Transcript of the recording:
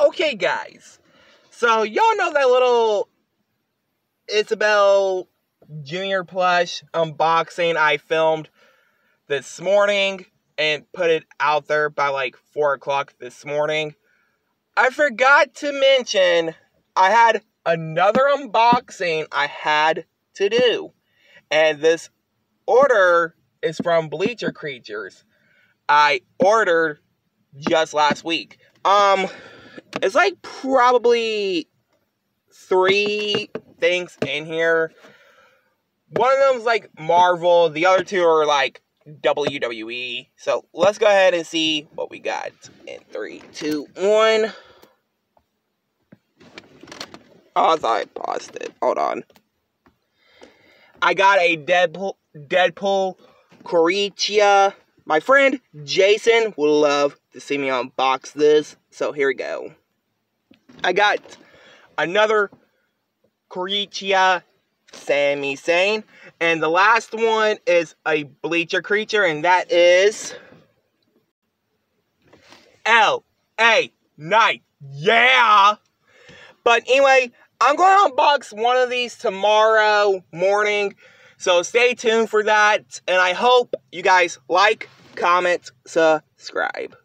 Okay, guys. So, y'all know that little Isabel Junior plush unboxing I filmed this morning and put it out there by like 4 o'clock this morning. I forgot to mention I had another unboxing I had to do. And this order is from Bleacher Creatures. I ordered just last week. Um, it's like probably three things in here. One of them's like Marvel, the other two are like WWE. So let's go ahead and see what we got in three, two, one. Oh, I paused it. Hold on. I got a Deadpool, Deadpool Kuricha. My friend Jason will love to see me unbox this. So here we go. I got another Kuricha Sami Zayn. And the last one is a Bleacher Creature, and that is L.A. Knight. Yeah! But anyway, I'm going to unbox one of these tomorrow morning. So stay tuned for that. And I hope you guys like, comment, subscribe.